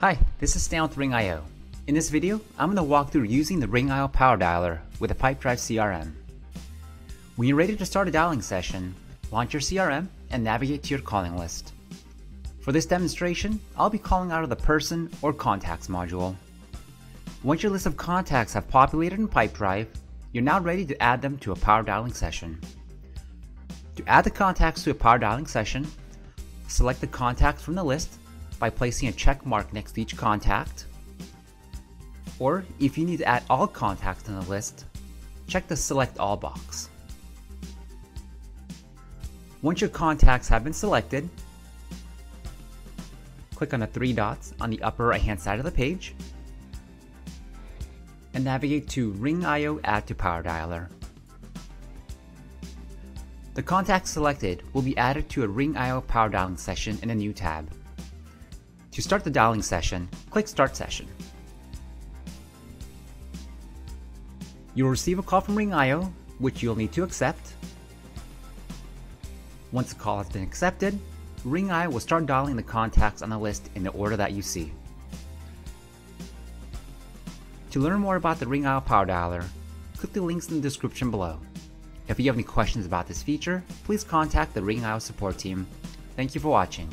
Hi, this is Stan with Ring.io. In this video, I'm going to walk through using the Ring.io Power Dialer with a Pipedrive CRM. When you're ready to start a dialing session, launch your CRM and navigate to your calling list. For this demonstration, I'll be calling out of the Person or Contacts module. Once your list of contacts have populated in Pipedrive, you're now ready to add them to a power dialing session. To add the contacts to a power dialing session, select the contacts from the list by placing a check mark next to each contact. Or if you need to add all contacts in the list, check the Select All box. Once your contacts have been selected, click on the three dots on the upper right hand side of the page and navigate to Ring.io Add to Power Dialer. The contacts selected will be added to a Ring.io Power Dialing session in a new tab. To start the dialing session, click Start Session. You will receive a call from Ring.io, which you'll need to accept. Once the call has been accepted, Ring.io will start dialing the contacts on the list in the order that you see. To learn more about the Ring.io Power Dialer, click the links in the description below. If you have any questions about this feature, please contact the Ring.io support team. Thank you for watching.